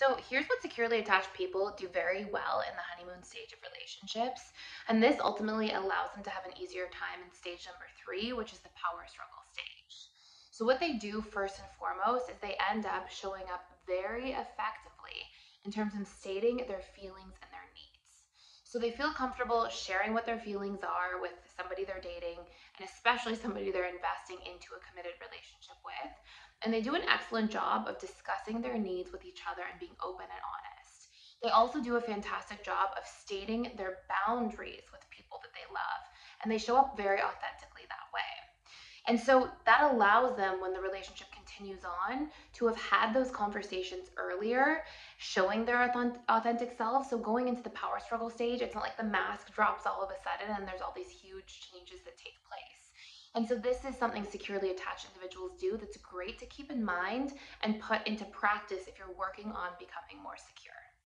So here's what securely attached people do very well in the honeymoon stage of relationships. And this ultimately allows them to have an easier time in stage number three, which is the power struggle stage. So what they do first and foremost is they end up showing up very effectively in terms of stating their feelings and. So they feel comfortable sharing what their feelings are with somebody they're dating, and especially somebody they're investing into a committed relationship with. And they do an excellent job of discussing their needs with each other and being open and honest. They also do a fantastic job of stating their boundaries with people that they love, and they show up very authentically that way. And so that allows them, when the relationship continues on, to have had those conversations earlier, showing their authentic self. So going into the power struggle stage, it's not like the mask drops all of a sudden and there's all these huge changes that take place. And so this is something securely attached individuals do that's great to keep in mind and put into practice if you're working on becoming more secure.